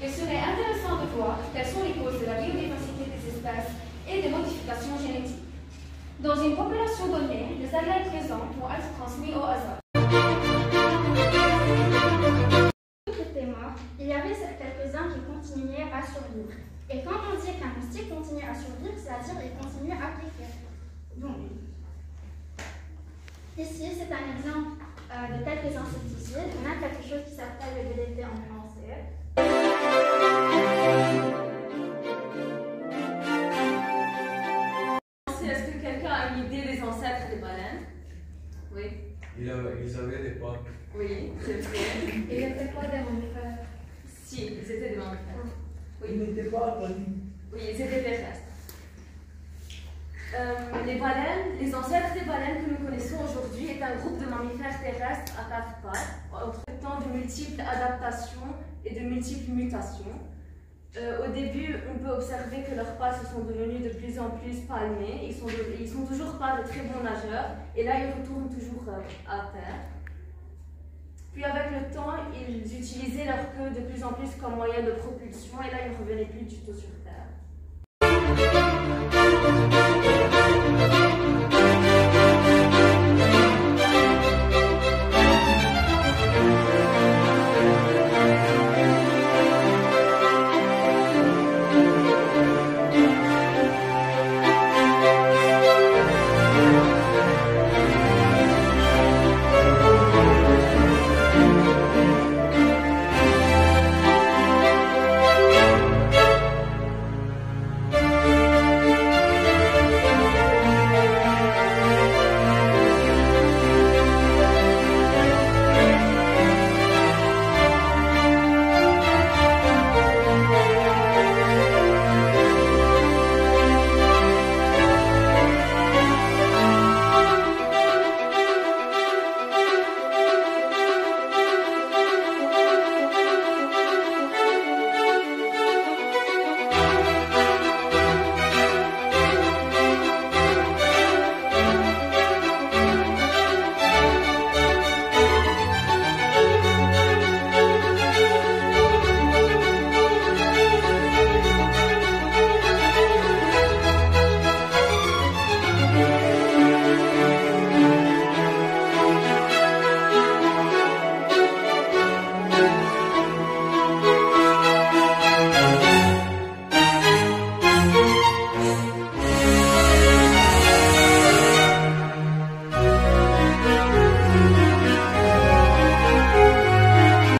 Il serait intéressant de voir quelles sont les causes de la biodiversité des espèces et des modifications génétiques. Dans une population donnée, les allèles présents vont être transmis au hasard. Il y avait quelques-uns qui continuaient à survivre. Et quand on dit qu'un moustique continue à survivre, c'est-à-dire qu'il continue à piquer. Ici, c'est un exemple euh, de quelques insecticides. On a quelque chose qui s'appelle le DDT en Est-ce que quelqu'un a une idée des ancêtres des baleines? Oui. Il avait, ils avaient des pattes. Oui, c'est vrai. Ils n'étaient pas des mammifères? Si, ils étaient des mammifères. Oui. Ils n'étaient pas aquatiques. Oui, ils étaient terrestres. Euh, les baleines, les ancêtres des baleines que nous connaissons aujourd'hui est un groupe de mammifères terrestres à quatre pattes, entre temps de multiples adaptations et de multiples mutations. Euh, au début, on peut observer que leurs pattes se sont devenues de plus en plus palmées. Ils sont, ils sont toujours pas de très bons nageurs, et là, ils retournent toujours euh, à terre. Puis avec le temps, ils utilisaient leur queue de plus en plus comme moyen de propulsion, et là, ils ne revenaient plus du tout sur Terre.